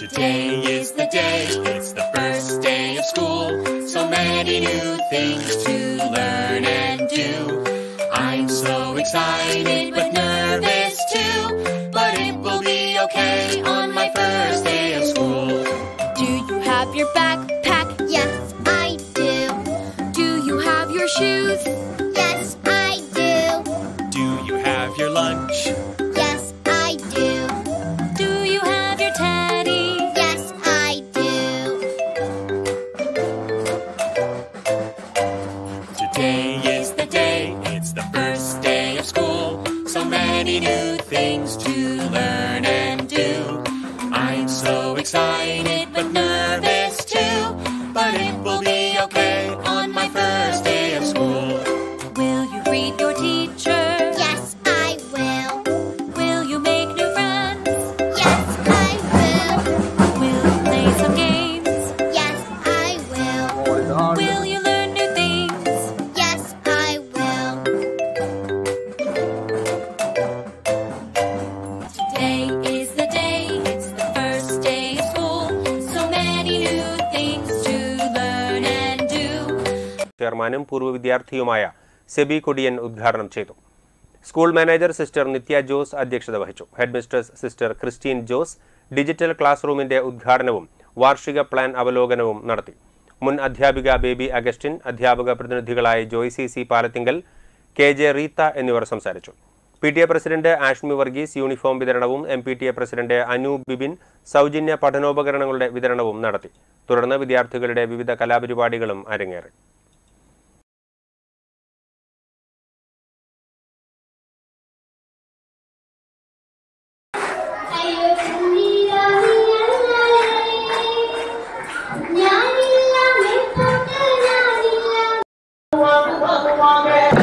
Today is the day, it's the first day of school. So many new things to learn and do. I'm so excited but nervous too. But it will be okay on my first day of school. Do you have your backpack? Today is the day, it's the first day of school. So many new things to learn and do. I'm so excited but nervous too. But it will be okay on my first day of school. Will you read your ചെയർമാനും പൂർവ വിദ്യാർത്ഥിയുമായ സെബി കൊടിയൻ ഉദ്ഘാടനം ചെയ്തു. School manager sister Nithya Jose അധ്യക്ഷത വഹിച്ചു. Head mistress sister Christine Jose digital class റൂമിന്റെ ഉദ്ഘാടനവും വാർഷിക plan അവലോകനവും നടത്തി. മുൻ അധ്യാപിക ബേബി അഗസ്റ്റിൻ അധ്യാപക പ്രതിനിധികളായ Joycy C Palathingal K J Reetha എന്നിവർ സംസാരിച്ചു. P T A president Ashmi Varghese uniform വിതരണവും M P T A president Anu Bibin സൗജന്യ പഠനോപകരണങ്ങളുടെ വിതരണവും നടത്തി. തുടർന്ന് വിദ്യാർത്ഥികളുടെ വിവിധ കലാപരിപാടികളും അരങ്ങേറി. Come on, man.